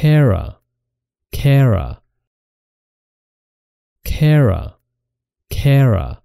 Kara, Kara, Kara, Kara.